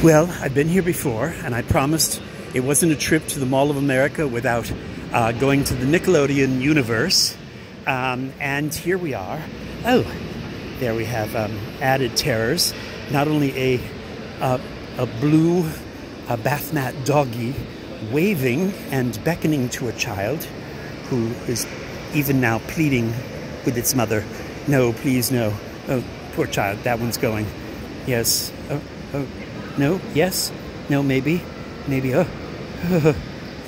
Well, I've been here before, and I promised it wasn't a trip to the Mall of America without uh, going to the Nickelodeon universe. Um, and here we are. Oh, there we have um, added terrors. Not only a, a blue uh, bath mat doggy waving and beckoning to a child who is even now pleading with its mother, No, please, no. Oh, poor child, that one's going. Yes. Oh, oh. No? Yes? No, maybe? Maybe. Oh.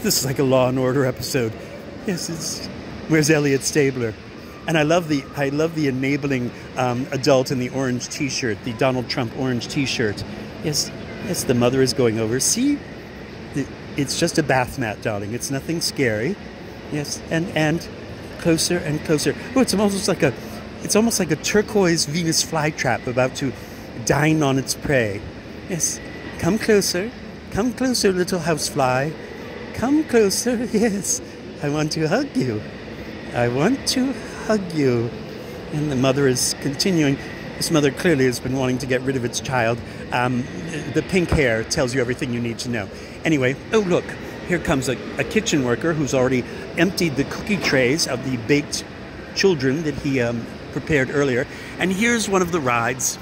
this is like a Law and Order episode. Yes, it's. Where's Elliot Stabler? And I love the I love the enabling um, adult in the orange T-shirt, the Donald Trump orange T-shirt. Yes, yes, the mother is going over. See, it's just a bath mat, darling. It's nothing scary. Yes, and and closer and closer. Oh, it's almost like a, it's almost like a turquoise Venus flytrap about to dine on its prey. Yes, come closer, come closer, little housefly. Come closer, yes. I want to hug you. I want to hug you. And the mother is continuing. This mother clearly has been wanting to get rid of its child. Um, the pink hair tells you everything you need to know. Anyway, oh, look, here comes a, a kitchen worker who's already emptied the cookie trays of the baked children that he um, prepared earlier. And here's one of the rides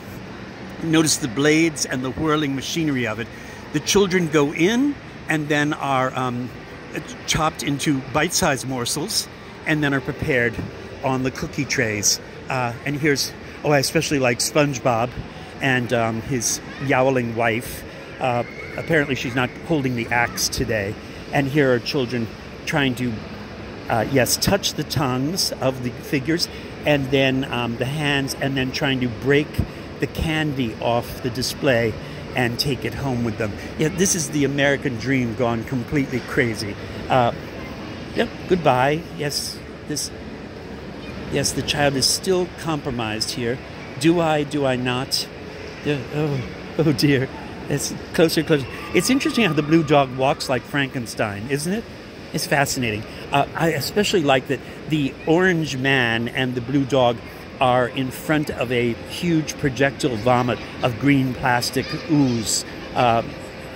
Notice the blades and the whirling machinery of it. The children go in and then are um, chopped into bite sized morsels and then are prepared on the cookie trays. Uh, and here's, oh, I especially like SpongeBob and um, his yowling wife. Uh, apparently, she's not holding the axe today. And here are children trying to, uh, yes, touch the tongues of the figures and then um, the hands, and then trying to break the candy off the display and take it home with them. Yeah, this is the American dream gone completely crazy. Uh, yep, goodbye. Yes, this. Yes, the child is still compromised here. Do I? Do I not? oh, oh dear. It's closer, closer. It's interesting how the blue dog walks like Frankenstein, isn't it? It's fascinating. Uh, I especially like that the orange man and the blue dog are in front of a huge projectile vomit of green plastic ooze. Uh,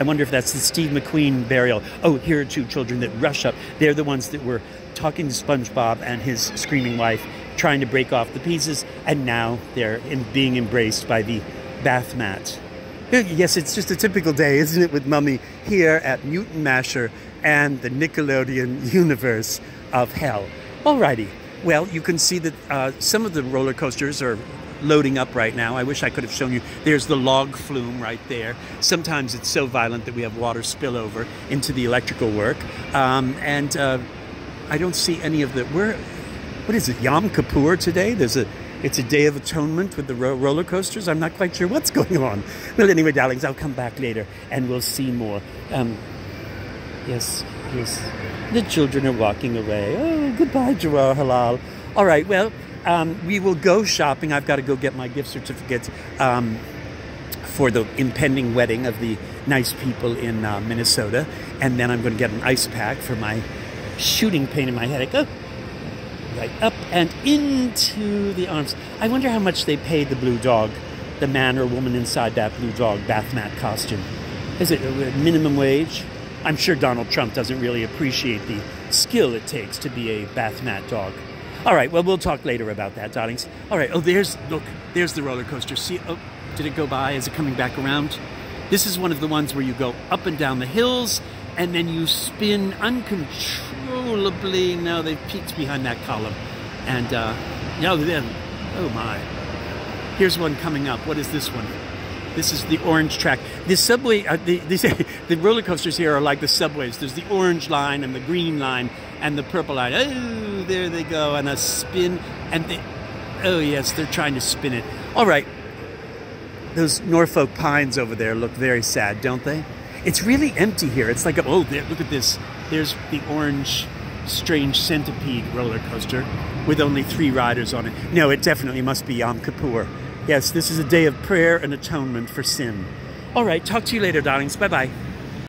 I wonder if that's the Steve McQueen burial. Oh, here are two children that rush up. They're the ones that were talking to SpongeBob and his screaming wife, trying to break off the pieces, and now they're in, being embraced by the bath mat. Yes, it's just a typical day, isn't it, with Mummy here at Newton Masher and the Nickelodeon universe of hell. Alrighty, well, you can see that uh, some of the roller coasters are loading up right now. I wish I could have shown you. There's the log flume right there. Sometimes it's so violent that we have water spill over into the electrical work. Um, and uh, I don't see any of the. Where, what is it? Yom Kippur today? There's a. It's a day of atonement with the ro- roller coasters. I'm not quite sure what's going on. Well, anyway, darlings, I'll come back later and we'll see more. Um, yes, yes. The children are walking away. Oh, goodbye, Jawar Halal. All right, well, um, we will go shopping. I've got to go get my gift certificates um, for the impending wedding of the nice people in uh, Minnesota. And then I'm going to get an ice pack for my shooting pain in my headache. Oh, right up and into the arms. I wonder how much they pay the blue dog, the man or woman inside that blue dog bath mat costume. Is it minimum wage? I'm sure Donald Trump doesn't really appreciate the skill it takes to be a bath mat dog. All right, well, we'll talk later about that, darlings. All right, oh, there's, look, there's the roller coaster. See, oh, did it go by? Is it coming back around? This is one of the ones where you go up and down the hills and then you spin uncontrollably. Now they've peaked behind that column. And, uh, no, then, oh my. Here's one coming up. What is this one? This is the orange track. The subway, uh, the, the, the roller coasters here are like the subways. There's the orange line and the green line and the purple line. Oh, there they go, and a spin. And they, oh yes, they're trying to spin it. All right, those Norfolk pines over there look very sad, don't they? It's really empty here. It's like, a, oh, there, look at this. There's the orange strange centipede roller coaster with only three riders on it. No, it definitely must be Yom Kippur. Yes, this is a day of prayer and atonement for sin. All right, talk to you later, darlings. Bye bye.